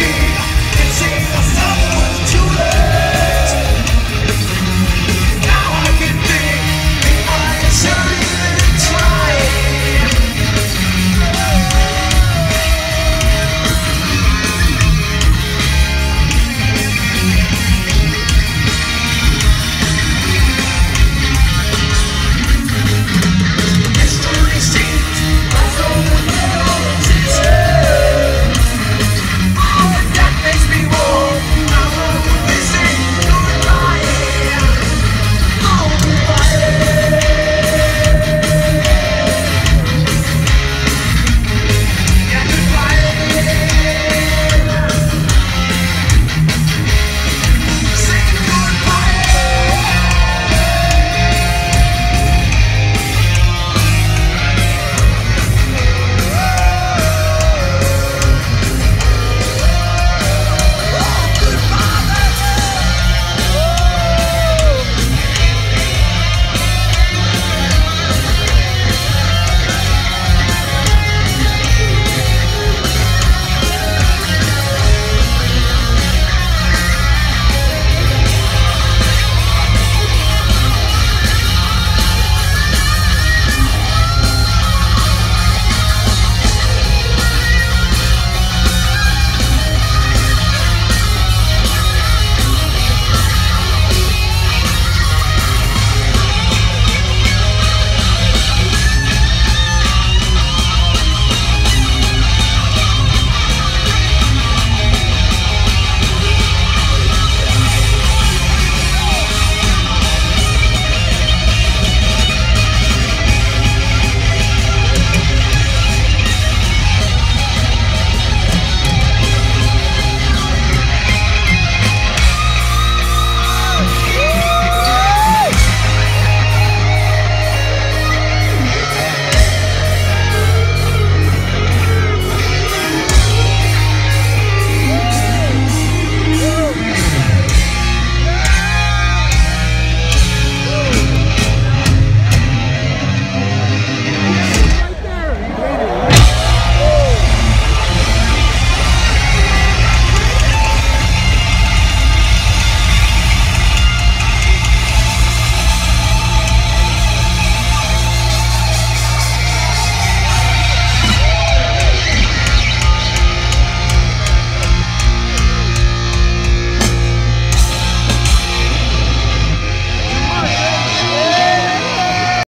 Eat.